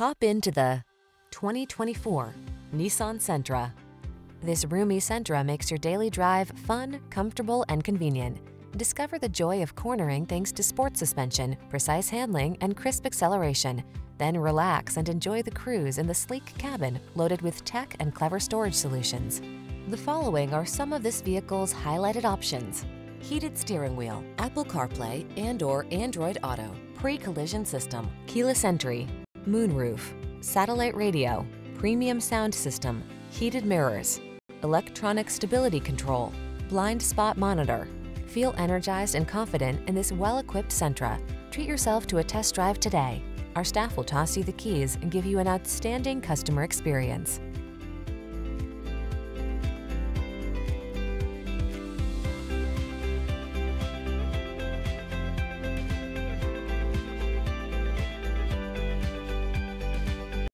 Hop into the 2024 Nissan Sentra. This roomy Sentra makes your daily drive fun, comfortable, and convenient. Discover the joy of cornering thanks to sport suspension, precise handling, and crisp acceleration. Then relax and enjoy the cruise in the sleek cabin loaded with tech and clever storage solutions. The following are some of this vehicle's highlighted options. Heated steering wheel, Apple CarPlay and or Android Auto, pre-collision system, keyless entry, moonroof, satellite radio, premium sound system, heated mirrors, electronic stability control, blind spot monitor. Feel energized and confident in this well-equipped Sentra. Treat yourself to a test drive today. Our staff will toss you the keys and give you an outstanding customer experience.